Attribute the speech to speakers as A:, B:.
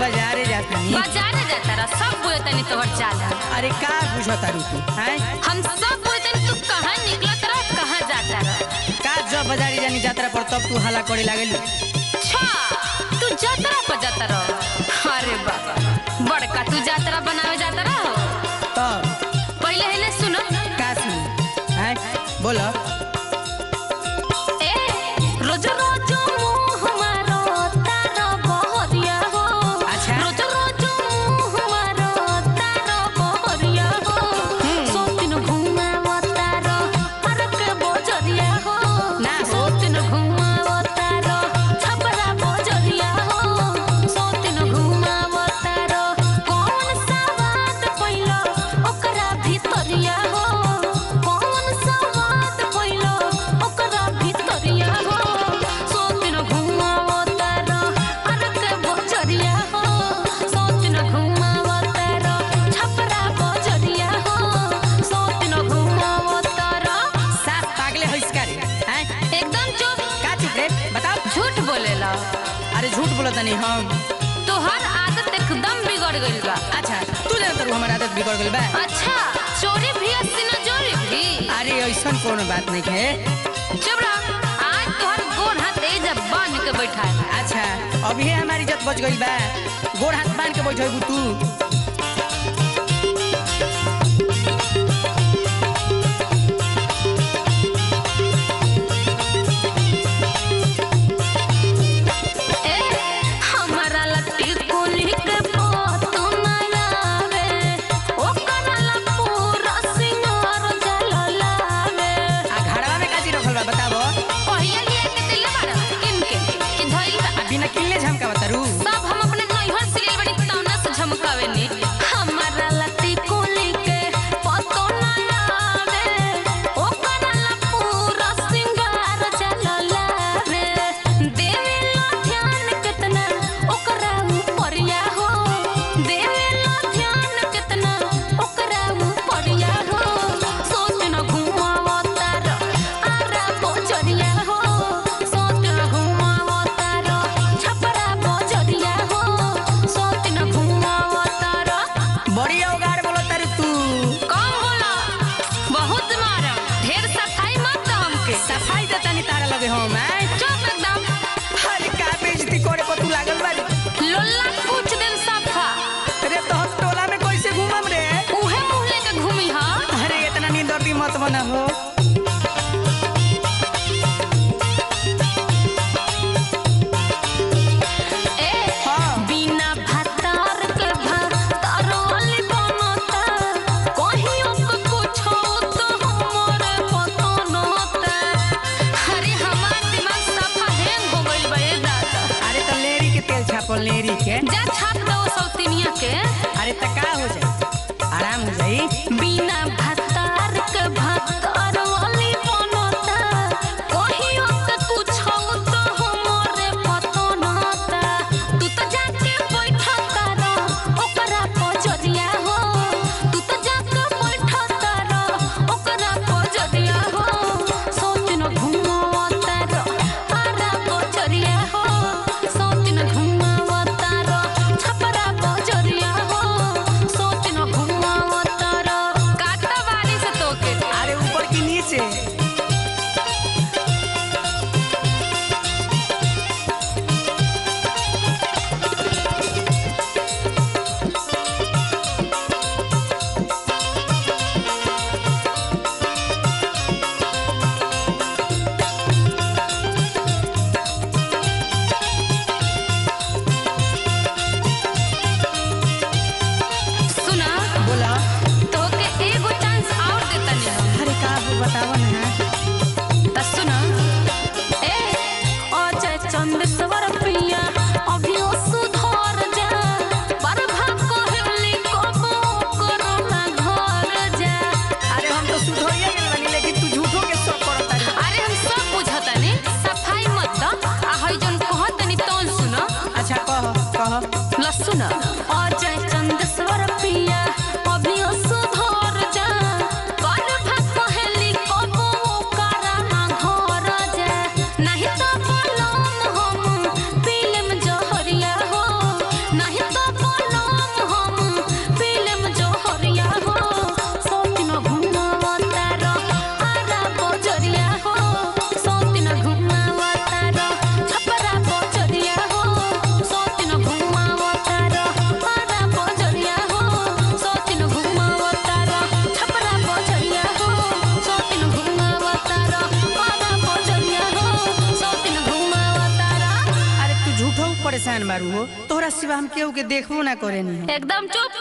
A: बाजारे जाता नहीं।
B: बाजारे जाता रहा सब बुझे तनी तोहर चाल।
A: अरे का बुझता रू तू हैं?
B: हम सब बोलते तनी तू कहाँ निकलत रह कहाँ जाता रह?
A: का जब बाजारे जानी जात्रा पर तब तू हल्ला करे लागल?
B: छा तू जातरा पर जाता रह। अरे बाबा बड़का तू जातरा बनावे जाता रह। एकदम चुप
A: का चुप रे? बताओ।
B: झूठ बोलेला।
A: अरे झूठ बोलत नहीं हम
B: तोहर आदत एकदम बिगड़ गइल बा।
A: अच्छा तू जानत रू हमार आदत बिगड़ गेल बा।
B: अच्छा चोरी भी अस्सी न चोरी भी।
A: अरे ऐसन कोनो बात नहीं है?
B: चुप रह। आज तोहर गोड़ हाथ ए जब बाँध के बैठा है
A: अच्छा अभी हमारी इज़्ज़त बच गई बा। गोड़ हाथ बाँध के बैठे तू।
B: destacados. শোনা
A: बारू हो तोहरा सिवा हम केहू के देखबो ना करेनी
B: एकदम चुप